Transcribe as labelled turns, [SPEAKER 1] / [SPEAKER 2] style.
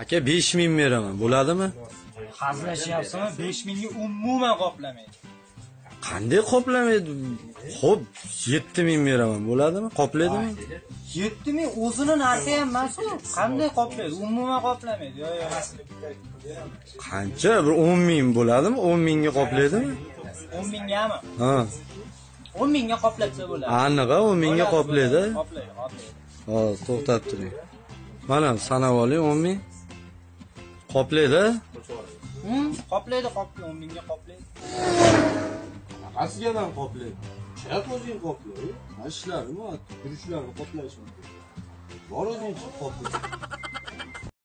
[SPEAKER 1] aka besh ming beraman bo'ladimi?
[SPEAKER 2] Hazillashyapsizmi besh mingga umuman qoplamaydi.
[SPEAKER 1] Qanday qoplamaydi? Ho'p yetti ming beraman bo'ladimi? Qoplaydimi
[SPEAKER 2] yetti ming o'zini narsa ham emas u qanday qoplaydi? Umuman qoplamaydi. Yo yo
[SPEAKER 1] qancha? Bir o'n ming bo'ladimi? O'n mingga qoplaydimi
[SPEAKER 2] o'n mingami
[SPEAKER 1] ha.
[SPEAKER 2] O'n mingga qoplatsa bo'ladi.
[SPEAKER 1] Aniq o'n mingga qoplaydi.
[SPEAKER 2] Qoplaydi qoplaydi.
[SPEAKER 1] Hozir to'xtab turing. Mana sanab oling o'n ming qoplaydi
[SPEAKER 2] qoplaydi qoplaydi o'n mingga qoplaydi
[SPEAKER 3] Qasiga ham qoplaydi. Chap o'zing qopla. Mana ishlarim, yurishlarni qoplash mumkin. Bor o'zing qopla.